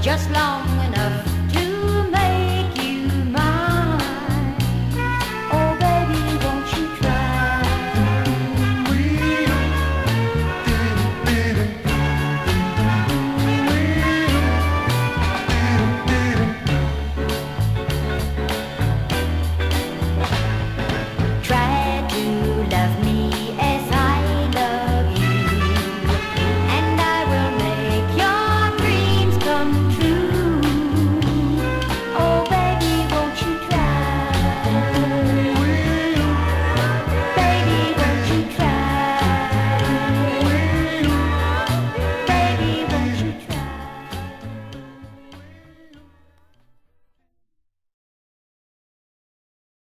just long enough.